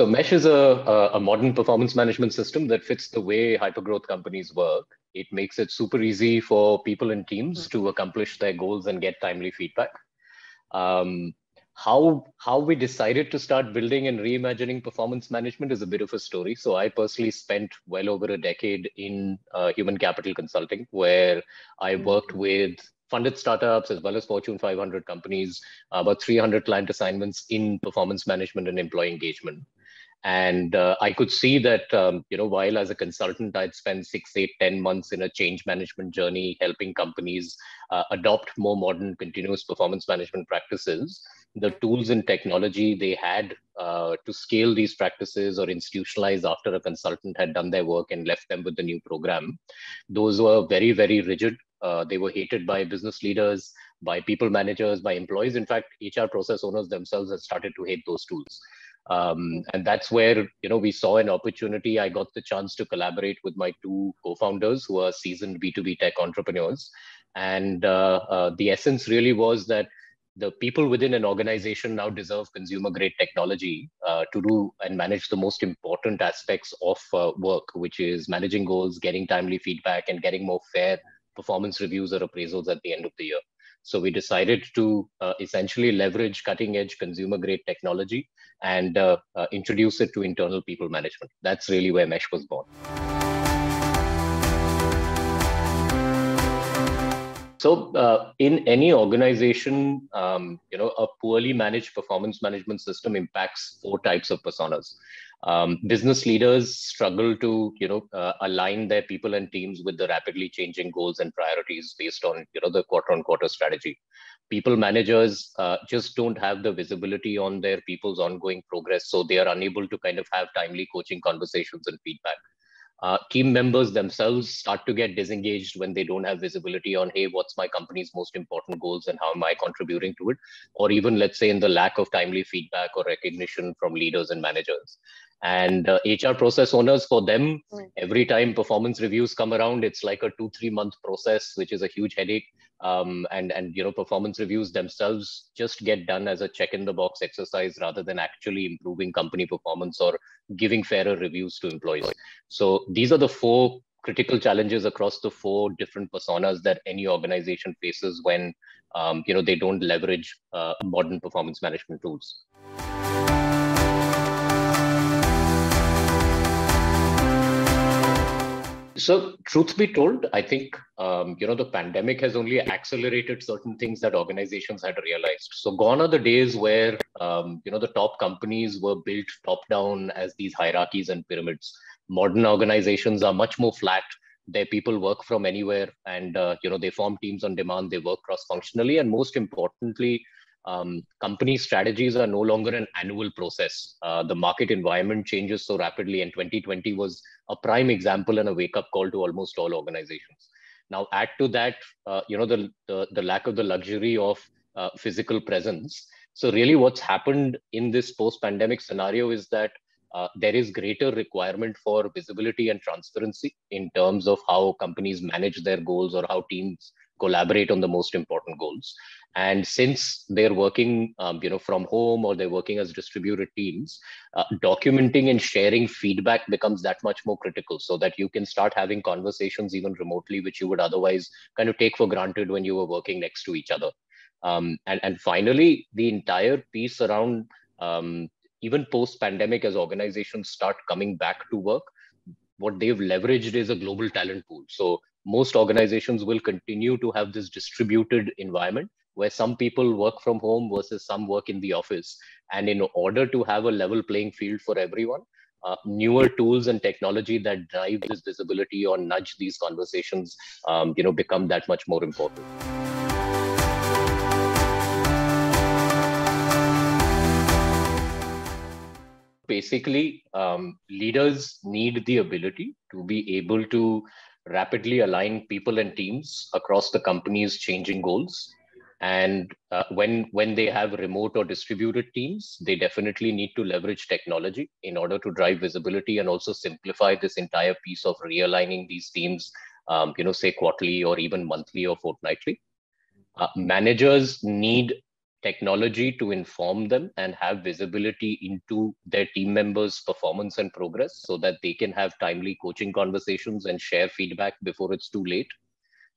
So Mesh is a, a, modern performance management system that fits the way hypergrowth companies work. It makes it super easy for people and teams to accomplish their goals and get timely feedback. Um, how how we decided to start building and reimagining performance management is a bit of a story so i personally spent well over a decade in uh, human capital consulting where i worked with funded startups as well as fortune 500 companies about 300 client assignments in performance management and employee engagement and uh, i could see that um, you know while as a consultant i'd spent six eight ten months in a change management journey helping companies uh, adopt more modern continuous performance management practices. The tools and technology they had uh, to scale these practices or institutionalize after a consultant had done their work and left them with the new program those were very very rigid. Uh, they were hated by business leaders by people managers by employees. In fact hr process owners themselves had started to hate those tools um, and that's where you know we saw an opportunity. I got the chance to collaborate with my two co-founders who are seasoned b2b tech entrepreneurs. And uh, uh, the essence really was that the people within an organization now deserve consumer grade technology uh, to do and manage the most important aspects of uh, work which is managing goals getting timely feedback and getting more fair performance reviews or appraisals at the end of the year. So we decided to uh, essentially leverage cutting edge consumer grade technology and uh, uh, introduce it to internal people management. That's really where Mesh was born. So, uh, in any organization, um, you know, a poorly managed performance management system impacts four types of personas. Um, business leaders struggle to, you know, uh, align their people and teams with the rapidly changing goals and priorities based on, you know, the quarter-on-quarter strategy. People managers uh, just don't have the visibility on their people's ongoing progress, so they are unable to kind of have timely coaching conversations and feedback. Uh, team members themselves start to get disengaged when they don't have visibility on hey what's my company's most important goals and how am i contributing to it? Or even let's say in the lack of timely feedback or recognition from leaders and managers and uh, hr process owners for them mm. every time performance reviews come around it's like a two three month process which is a huge headache. Um, and and you know performance reviews themselves just get done as a check in the box exercise rather than actually improving company performance or giving fairer reviews to employees. So these are the four critical challenges across the four different personas that any organization faces when um, you know they don't leverage uh, modern performance management tools So, truth be told, I think um, you know the pandemic has only accelerated certain things that organizations had realized. So, gone are the days where um, you know the top companies were built top down as these hierarchies and pyramids. Modern organizations are much more flat. Their people work from anywhere, and uh, you know they form teams on demand. They work cross functionally, and most importantly, um, company strategies are no longer an annual process. Uh, the market environment changes so rapidly, and 2020 was a prime example and a wake up call to almost all organizations. Now, add to that, uh, you know, the, the, the lack of the luxury of uh, physical presence. So, really, what's happened in this post-pandemic scenario is that uh, there is greater requirement for visibility and transparency in terms of how companies manage their goals or how teams collaborate on the most important goals. And since they're working um, you know from home or they're working as distributed teams uh, documenting and sharing feedback becomes that much more critical so that you can start having conversations even remotely which you would otherwise kind of take for granted when you were working next to each other. Um, and and finally the entire piece around um, even post pandemic as organizations start coming back to work what they've leveraged is a global talent pool. So most organizations will continue to have this distributed environment where some people work from home versus some work in the office. And in order to have a level playing field for everyone, uh, newer tools and technology that drive this visibility or nudge these conversations, um, you know, become that much more important. Basically, um, leaders need the ability to be able to rapidly align people and teams across the company's changing goals. And uh, when when they have remote or distributed teams they definitely need to leverage technology in order to drive visibility and also simplify this entire piece of realigning these teams um, you know say quarterly or even monthly or fortnightly. Uh, managers need technology to inform them and have visibility into their team members' performance and progress so that they can have timely coaching conversations and share feedback before it's too late.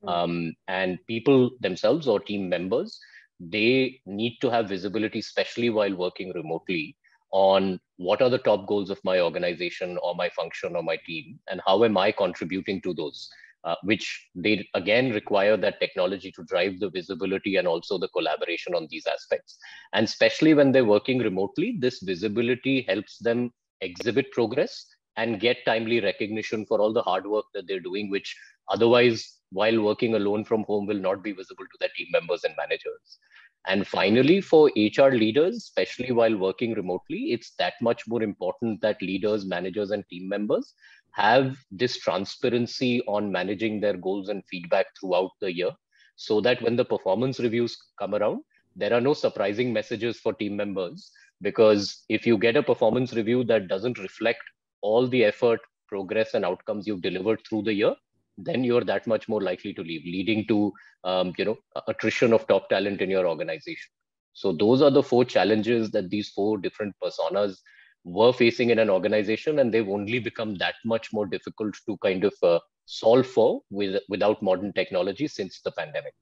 Mm. Um, and people themselves or team members, they need to have visibility, especially while working remotely, on what are the top goals of my organization or my function or my team, and how am I contributing to those uh, which they again require that technology to drive the visibility and also the collaboration on these aspects. And especially when they're working remotely, this visibility helps them exhibit progress and get timely recognition for all the hard work that they're doing, which otherwise, while working alone from home, will not be visible to their team members and managers. And finally, for HR leaders, especially while working remotely, it's that much more important that leaders, managers, and team members have this transparency on managing their goals and feedback throughout the year so that when the performance reviews come around, there are no surprising messages for team members. Because if you get a performance review that doesn't reflect all the effort, progress, and outcomes you've delivered through the year, then you're that much more likely to leave, leading to um, you know attrition of top talent in your organization. So those are the four challenges that these four different personas were facing in an organization, and they've only become that much more difficult to kind of uh, solve for with, without modern technology since the pandemic.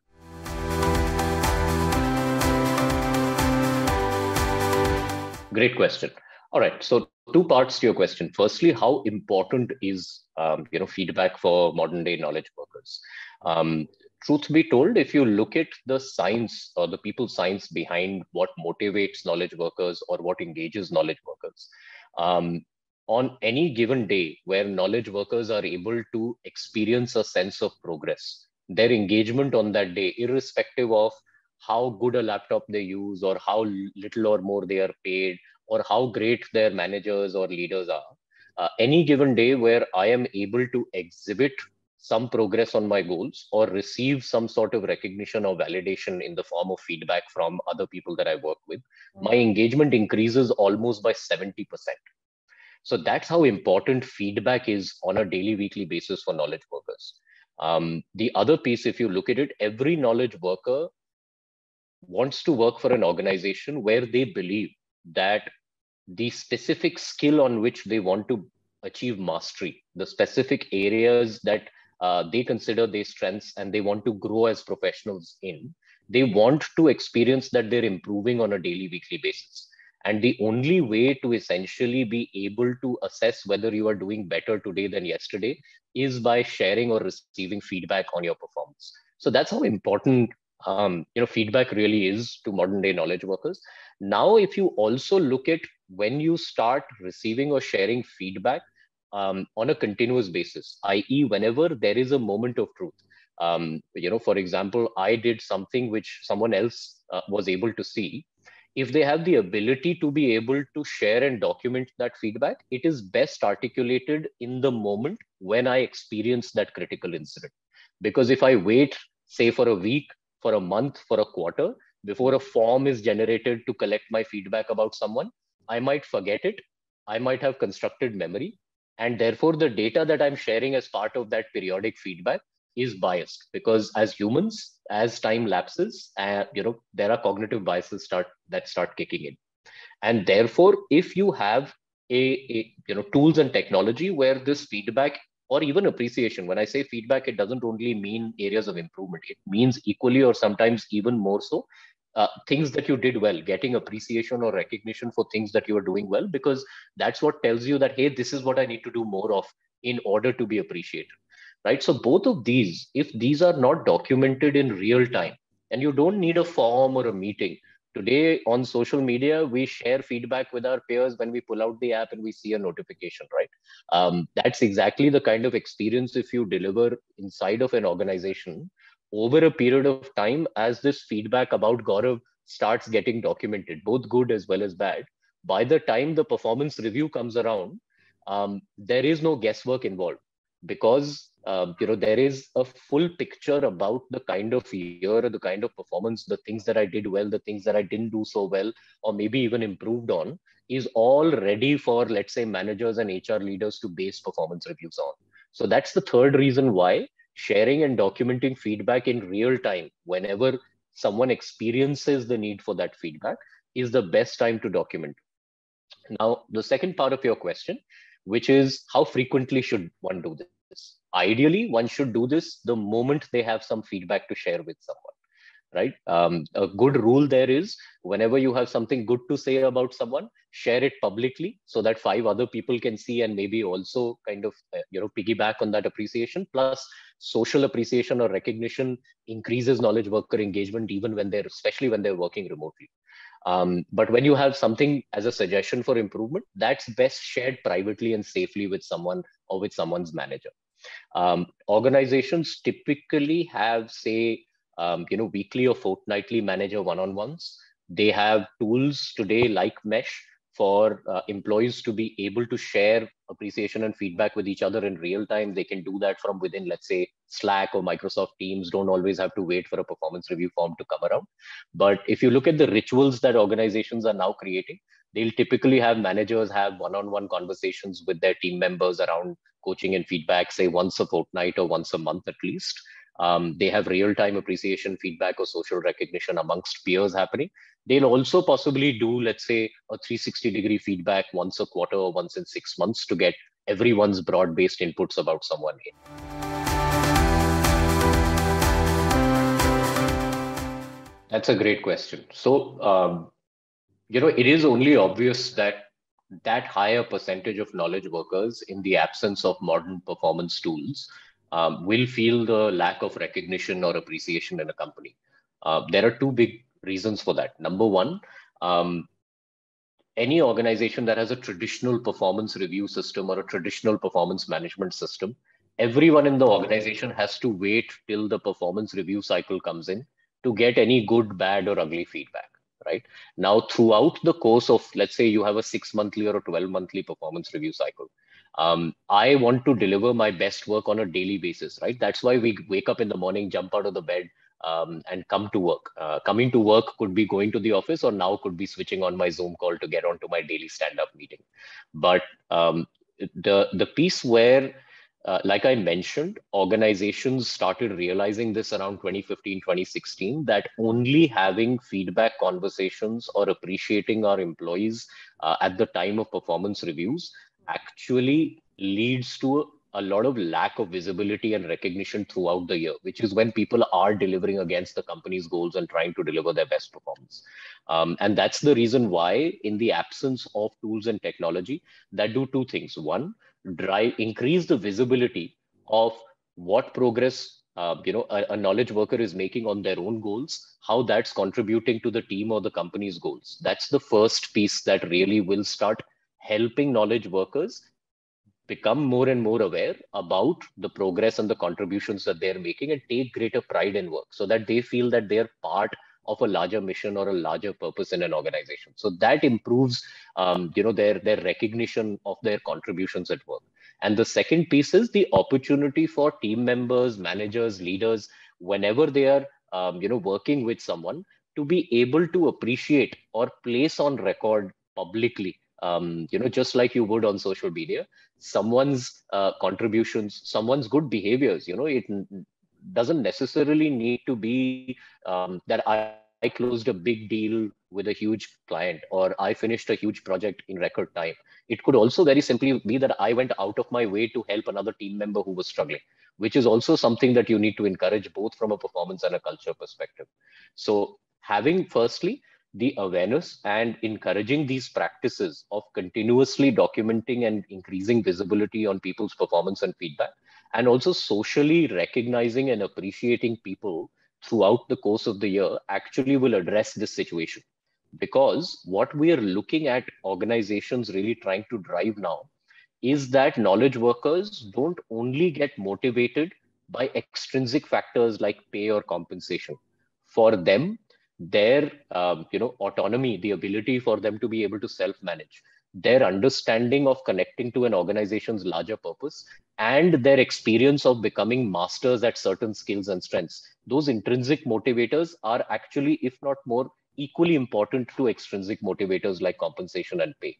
Great question. All right. So two parts to your question. Firstly, how important is um, you know feedback for modern day knowledge workers? Um, truth be told, if you look at the science or the people science behind what motivates knowledge workers or what engages knowledge workers, um, on any given day where knowledge workers are able to experience a sense of progress, their engagement on that day, irrespective of how good a laptop they use or how little or more they are paid or how great their managers or leaders are, uh, any given day where I am able to exhibit some progress on my goals or receive some sort of recognition or validation in the form of feedback from other people that I work with, mm-hmm. my engagement increases almost by 70%. So that's how important feedback is on a daily, weekly basis for knowledge workers. Um, the other piece, if you look at it, every knowledge worker wants to work for an organization where they believe that the specific skill on which they want to achieve mastery, the specific areas that uh, they consider their strengths and they want to grow as professionals in. They want to experience that they're improving on a daily weekly basis. And the only way to essentially be able to assess whether you are doing better today than yesterday is by sharing or receiving feedback on your performance. So that's how important um, you know feedback really is to modern day knowledge workers. Now if you also look at when you start receiving or sharing feedback um, on a continuous basis, i.e., whenever there is a moment of truth. Um, you know, for example, I did something which someone else uh, was able to see. If they have the ability to be able to share and document that feedback, it is best articulated in the moment when I experience that critical incident. Because if I wait, say, for a week, for a month, for a quarter, before a form is generated to collect my feedback about someone, I might forget it. I might have constructed memory and therefore the data that i'm sharing as part of that periodic feedback is biased because as humans as time lapses uh, you know there are cognitive biases start that start kicking in. And therefore if you have a, a you know tools and technology where this feedback or even appreciation when i say feedback it doesn't only mean areas of improvement. It means equally or sometimes even more so uh, things that you did well, getting appreciation or recognition for things that you are doing well, because that's what tells you that, hey, this is what I need to do more of in order to be appreciated. Right. So, both of these, if these are not documented in real time, and you don't need a form or a meeting. Today on social media, we share feedback with our peers when we pull out the app and we see a notification, right? Um, that's exactly the kind of experience if you deliver inside of an organization over a period of time, as this feedback about Gaurav starts getting documented, both good as well as bad, by the time the performance review comes around, um, there is no guesswork involved because uh, you know there is a full picture about the kind of year, the kind of performance, the things that I did well, the things that I didn't do so well, or maybe even improved on, is all ready for let's say managers and HR leaders to base performance reviews on. So that's the third reason why sharing and documenting feedback in real time whenever someone experiences the need for that feedback is the best time to document. Now, the second part of your question, which is how frequently should one do this? Ideally, one should do this the moment they have some feedback to share with someone right? Um, a good rule there is whenever you have something good to say about someone, share it publicly so that five other people can see and maybe also kind of uh, you know piggyback on that appreciation. Plus, social appreciation or recognition increases knowledge worker engagement even when they're especially when they're working remotely. Um, but when you have something as a suggestion for improvement, that's best shared privately and safely with someone or with someone's manager. Um, organizations typically have, say, um, you know, weekly or fortnightly manager one-on-ones. They have tools today like Mesh for uh, employees to be able to share appreciation and feedback with each other in real time. They can do that from within, let's say, Slack or Microsoft Teams. Don't always have to wait for a performance review form to come around. But if you look at the rituals that organizations are now creating, they'll typically have managers have one-on-one conversations with their team members around coaching and feedback, say once a fortnight or once a month at least. Um, they have real-time appreciation, feedback, or social recognition amongst peers happening. They'll also possibly do, let's say, a 360-degree feedback once a quarter or once in six months to get everyone's broad-based inputs about someone. That's a great question. So, um, you know, it is only obvious that that higher percentage of knowledge workers in the absence of modern performance tools um, will feel the lack of recognition or appreciation in a company. Uh, there are two big reasons for that. Number one, um, any organization that has a traditional performance review system or a traditional performance management system, everyone in the organization has to wait till the performance review cycle comes in to get any good, bad, or ugly feedback. Right now, throughout the course of, let's say, you have a six monthly or a 12 monthly performance review cycle, um, I want to deliver my best work on a daily basis, right? That's why we wake up in the morning, jump out of the bed, um, and come to work. Uh, coming to work could be going to the office, or now could be switching on my Zoom call to get onto my daily stand-up meeting. But um, the the piece where uh, like I mentioned, organizations started realizing this around 2015, 2016, that only having feedback conversations or appreciating our employees uh, at the time of performance reviews actually leads to a lot of lack of visibility and recognition throughout the year, which is when people are delivering against the company's goals and trying to deliver their best performance. Um, and that's the reason why, in the absence of tools and technology that do two things. One, drive increase the visibility of what progress uh, you know a, a, knowledge worker is making on their own goals how that's contributing to the team or the company's goals that's the first piece that really will start helping knowledge workers become more and more aware about the progress and the contributions that they're making and take greater pride in work so that they feel that they're part of a larger mission or a larger purpose in an organization. So that improves um, you know their their recognition of their contributions at work. And the second piece is the opportunity for team members managers leaders whenever they are um, you know working with someone to be able to appreciate or place on record publicly um, you know, just like you would on social media, someone's uh, contributions, someone's good behaviors, you know, it doesn't necessarily need to be um, that I, I closed a big deal with a huge client or I finished a huge project in record time. It could also very simply be that I went out of my way to help another team member who was struggling, which is also something that you need to encourage both from a performance and a culture perspective. So having firstly the awareness and encouraging these practices of continuously documenting and increasing visibility on people's performance and feedback, and also socially recognizing and appreciating people throughout the course of the year actually will address this situation. Because what we are looking at organizations really trying to drive now is that knowledge workers don't only get motivated by extrinsic factors like pay or compensation. For them, their um, you know autonomy the ability for them to be able to self manage their understanding of connecting to an organization's larger purpose and their experience of becoming masters at certain skills and strengths. Those intrinsic motivators are actually if not more equally important to extrinsic motivators like compensation and pay.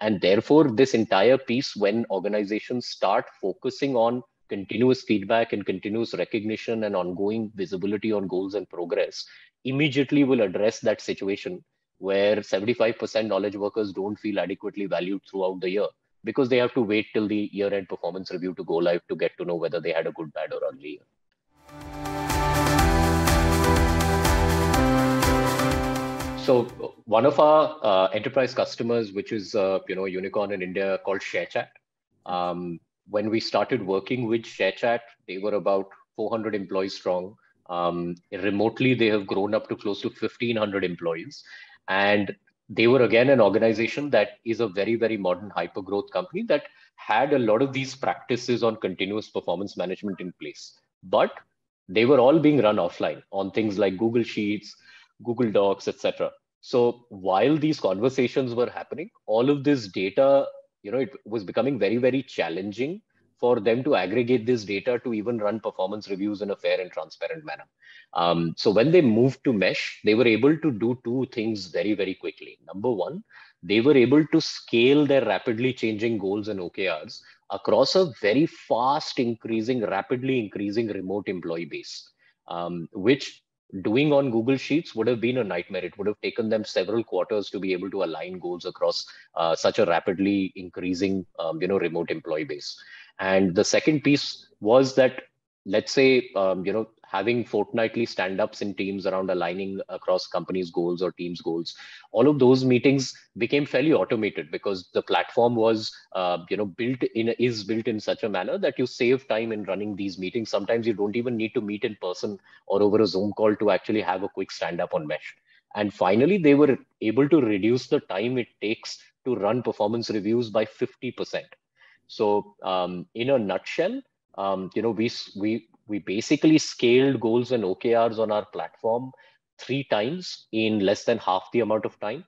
And therefore this entire piece when organizations start focusing on continuous feedback and continuous recognition and ongoing visibility on goals and progress immediately will address that situation where 75% knowledge workers don't feel adequately valued throughout the year because they have to wait till the year end performance review to go live to get to know whether they had a good, bad, or ugly year. So one of our uh, enterprise customers, which is uh, you know unicorn in India called ShareChat, um, when we started working with ShareChat, they were about 400 employees strong. Um, remotely, they have grown up to close to 1,500 employees, and they were again an organization that is a very very modern hyper growth company that had a lot of these practices on continuous performance management in place, but they were all being run offline on things like Google Sheets, Google Docs, etc. So while these conversations were happening, all of this data you know, it was becoming very, very challenging for them to aggregate this data to even run performance reviews in a fair and transparent manner. Um, so when they moved to Mesh, they were able to do two things very, very quickly. Number one, they were able to scale their rapidly changing goals and OKRs across a very fast increasing, rapidly increasing remote employee base, um, which doing on Google Sheets would have been a nightmare. It would have taken them several quarters to be able to align goals across uh, such a rapidly increasing, um, you know, remote employee base. And the second piece was that, let's say, um, you know, having fortnightly stand-ups in teams around aligning across companies' goals or teams' goals. All of those meetings became fairly automated because the platform was, uh, you know, built in is built in such a manner that you save time in running these meetings. Sometimes you don't even need to meet in person or over a Zoom call to actually have a quick stand-up on Mesh. And finally, they were able to reduce the time it takes to run performance reviews by 50%. So, um, in a nutshell, um, you know, we we we basically scaled goals and OKRs on our platform three times in less than half the amount of time.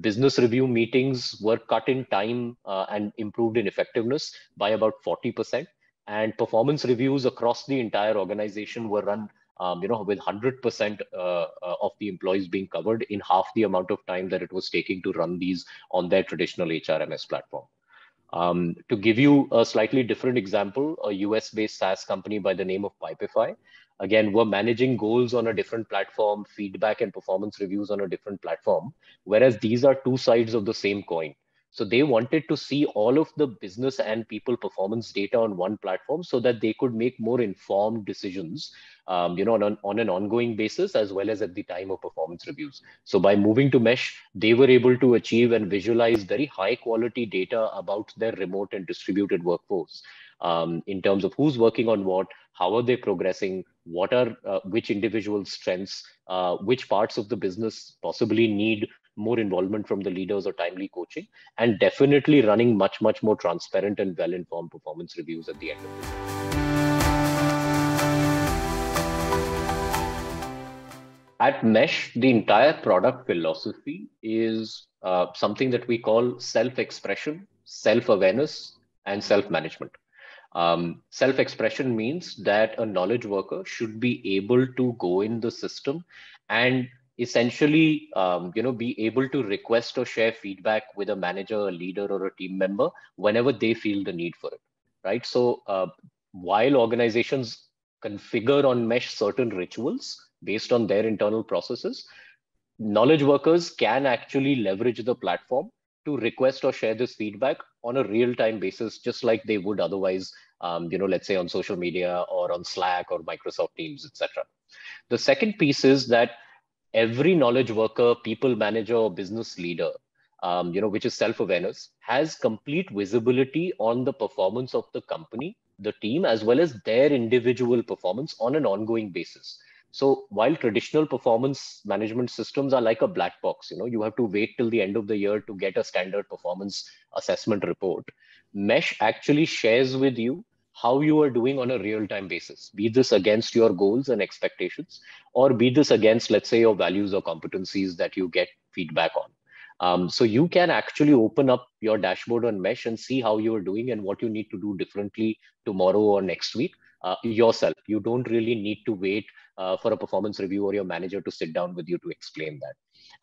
Business review meetings were cut in time uh, and improved in effectiveness by about 40%. And performance reviews across the entire organization were run um, you know, with 100% uh, uh, of the employees being covered in half the amount of time that it was taking to run these on their traditional HRMS platform. Um, to give you a slightly different example, a US-based SaaS company by the name of Pipefy, again, we're managing goals on a different platform, feedback and performance reviews on a different platform, whereas these are two sides of the same coin. So they wanted to see all of the business and people performance data on one platform so that they could make more informed decisions, um, you know, on, on an ongoing basis as well as at the time of performance reviews. So by moving to Mesh, they were able to achieve and visualize very high quality data about their remote and distributed workforce um, in terms of who's working on what, how are they progressing, what are uh, which individual strengths, uh, which parts of the business possibly need more involvement from the leaders or timely coaching, and definitely running much, much more transparent and well informed performance reviews at the end of the day. At Mesh, the entire product philosophy is uh, something that we call self expression, self awareness, and self management. Um, self expression means that a knowledge worker should be able to go in the system and essentially um, you know be able to request or share feedback with a manager a leader or a team member whenever they feel the need for it right? So uh, while organizations configure on mesh certain rituals based on their internal processes knowledge workers can actually leverage the platform to request or share this feedback on a real-time basis just like they would otherwise um, you know let's say on social media or on slack or microsoft teams etc the second piece is that every knowledge worker, people manager, or business leader, um, you know, which is self-awareness, has complete visibility on the performance of the company, the team, as well as their individual performance on an ongoing basis. So while traditional performance management systems are like a black box, you know, you have to wait till the end of the year to get a standard performance assessment report. Mesh actually shares with you how you are doing on a real time basis, be this against your goals and expectations, or be this against, let's say, your values or competencies that you get feedback on. Um, so you can actually open up your dashboard on Mesh and see how you are doing and what you need to do differently tomorrow or next week uh, yourself. You don't really need to wait uh, for a performance review or your manager to sit down with you to explain that.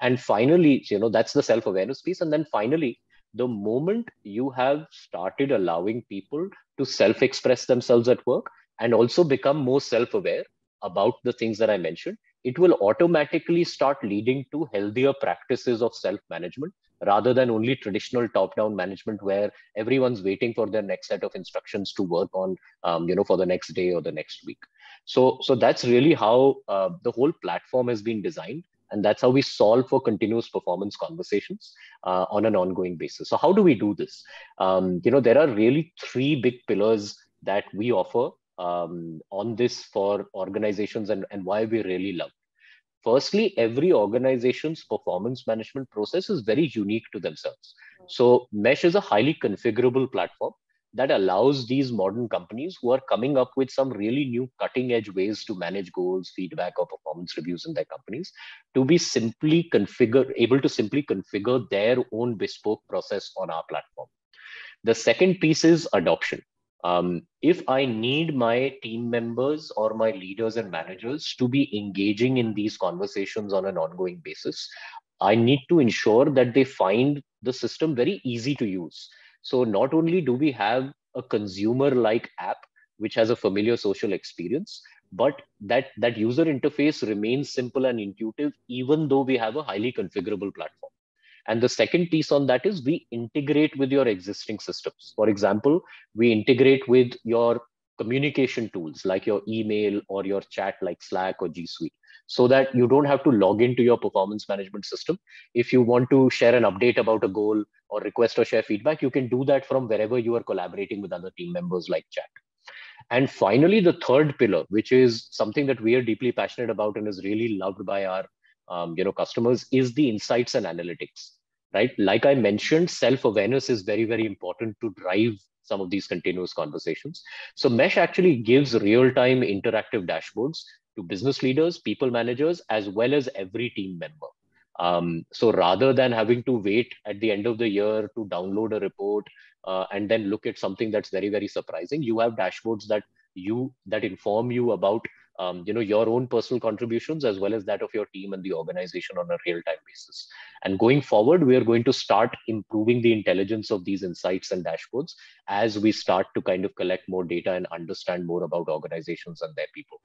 And finally, you know, that's the self-awareness piece. And then finally, the moment you have started allowing people to self express themselves at work and also become more self aware about the things that I mentioned, it will automatically start leading to healthier practices of self management rather than only traditional top down management where everyone's waiting for their next set of instructions to work on um, you know for the next day or the next week. So so that's really how uh, the whole platform has been designed and that's how we solve for continuous performance conversations uh, on an ongoing basis. So how do we do this? Um, you know there are really three big pillars that we offer um, on this for organizations and, and why we really love. Firstly every organization's performance management process is very unique to themselves. So mesh is a highly configurable platform that allows these modern companies who are coming up with some really new cutting edge ways to manage goals feedback or performance reviews in their companies to be simply configure able to simply configure their own bespoke process on our platform the second piece is adoption um, if I need my team members or my leaders and managers to be engaging in these conversations on an ongoing basis, I need to ensure that they find the system very easy to use. So, not only do we have a consumer like app which has a familiar social experience, but that, that user interface remains simple and intuitive, even though we have a highly configurable platform. And the second piece on that is we integrate with your existing systems. For example, we integrate with your communication tools like your email or your chat like Slack or G Suite so that you don't have to log into your performance management system. If you want to share an update about a goal or request or share feedback, you can do that from wherever you are collaborating with other team members like chat. And finally, the third pillar, which is something that we are deeply passionate about and is really loved by our um, you know customers is the insights and analytics right like i mentioned self awareness is very very important to drive some of these continuous conversations. So mesh actually gives real time interactive dashboards to business leaders people managers as well as every team member. Um, so rather than having to wait at the end of the year to download a report uh, and then look at something that's very very surprising you have dashboards that you that inform you about um, you know your own personal contributions as well as that of your team and the organization on a real-time basis and going forward we are going to start improving the intelligence of these insights and dashboards as we start to kind of collect more data and understand more about organizations and their people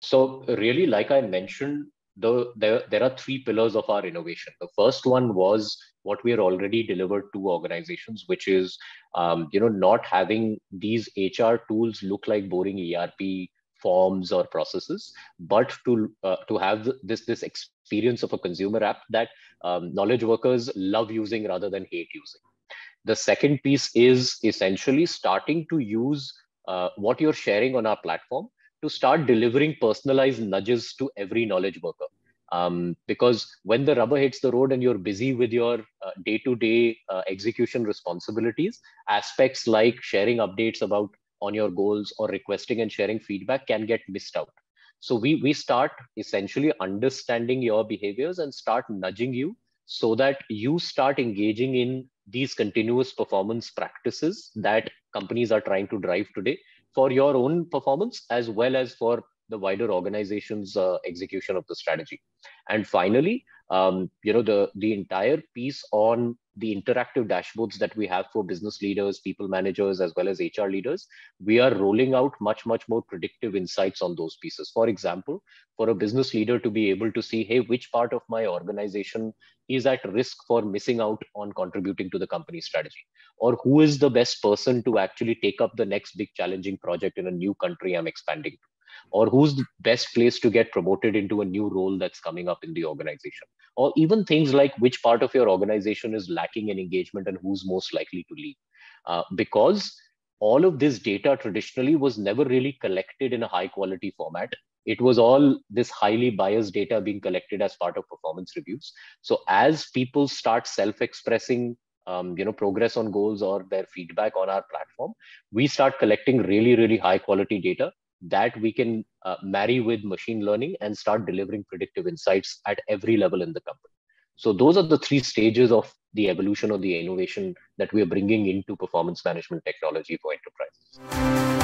so really like i mentioned the, there, there are three pillars of our innovation. The first one was what we are already delivered to organizations, which is um, you know not having these HR tools look like boring ERP forms or processes, but to uh, to have this this experience of a consumer app that um, knowledge workers love using rather than hate using. The second piece is essentially starting to use uh, what you're sharing on our platform to start delivering personalized nudges to every knowledge worker. Um, because when the rubber hits the road and you're busy with your day to day execution responsibilities, aspects like sharing updates about on your goals or requesting and sharing feedback can get missed out. So we, we start essentially understanding your behaviors and start nudging you so that you start engaging in these continuous performance practices that companies are trying to drive today for your own performance as well as for the wider organization's uh, execution of the strategy. And finally, um, you know, the, the entire piece on the interactive dashboards that we have for business leaders, people managers, as well as HR leaders, we are rolling out much, much more predictive insights on those pieces. For example, for a business leader to be able to see, hey, which part of my organization is at risk for missing out on contributing to the company strategy? Or who is the best person to actually take up the next big challenging project in a new country I'm expanding to? Or who's the best place to get promoted into a new role that's coming up in the organization. Or even things like which part of your organization is lacking in engagement and who's most likely to leave. Uh, because all of this data traditionally was never really collected in a high quality format. It was all this highly biased data being collected as part of performance reviews. So as people start self expressing um, you know progress on goals or their feedback on our platform we start collecting really really high quality data that we can uh, marry with machine learning and start delivering predictive insights at every level in the company. So those are the three stages of the evolution of the innovation that we are bringing into performance management technology for enterprises.